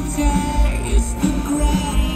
today is the grass.